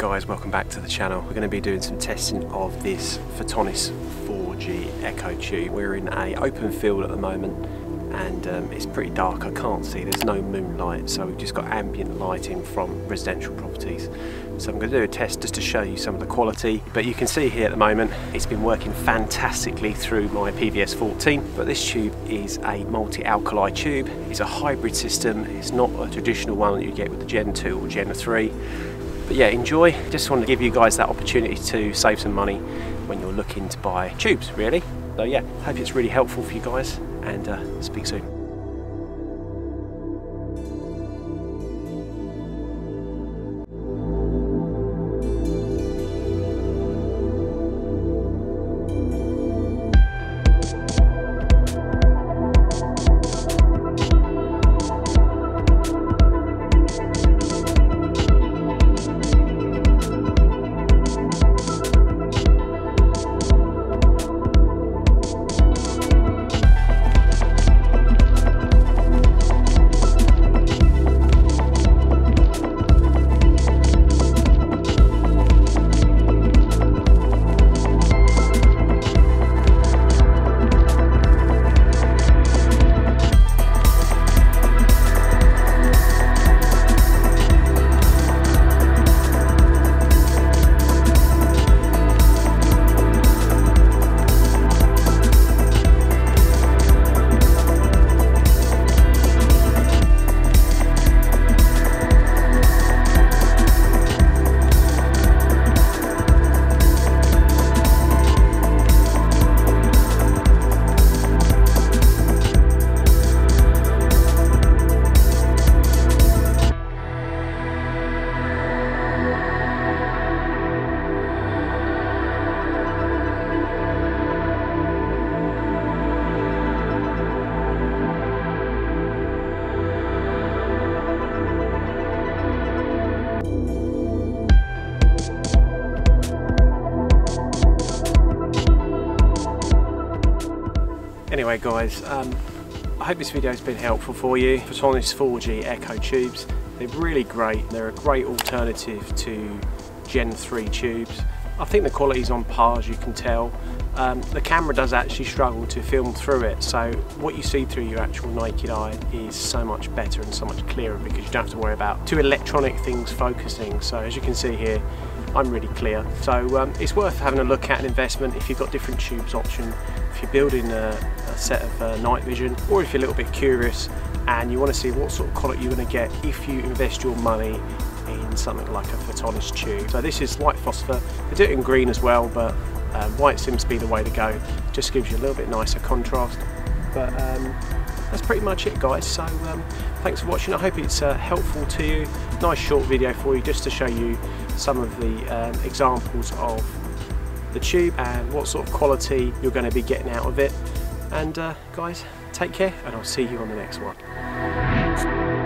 guys, welcome back to the channel. We're going to be doing some testing of this Photonis 4G Echo Tube. We're in a open field at the moment and um, it's pretty dark, I can't see, there's no moonlight so we've just got ambient lighting from residential properties. So I'm going to do a test just to show you some of the quality. But you can see here at the moment it's been working fantastically through my PVS 14 but this tube is a multi-alkali tube, it's a hybrid system, it's not a traditional one that you get with the Gen 2 or Gen 3 but yeah, enjoy. Just want to give you guys that opportunity to save some money when you're looking to buy tubes, really. So yeah, hope it's really helpful for you guys and uh, speak soon. Anyway guys, um, I hope this video has been helpful for you. Photonis 4G Echo tubes, they're really great. They're a great alternative to Gen 3 tubes. I think the quality is on par as you can tell. Um, the camera does actually struggle to film through it so what you see through your actual naked eye is so much better and so much clearer because you don't have to worry about two electronic things focusing so as you can see here I'm really clear so um, it's worth having a look at an investment if you've got different tubes option if you're building a, a set of uh, night vision or if you're a little bit curious and you want to see what sort of quality you're going to get if you invest your money in something like a Photonis tube. So this is white phosphor, they do it in green as well but um, white seems to be the way to go, just gives you a little bit nicer contrast. But um, that's pretty much it guys. So um, thanks for watching. I hope it's uh, helpful to you. Nice short video for you just to show you some of the um, examples of the tube and what sort of quality you're going to be getting out of it. And uh, guys, take care and I'll see you on the next one.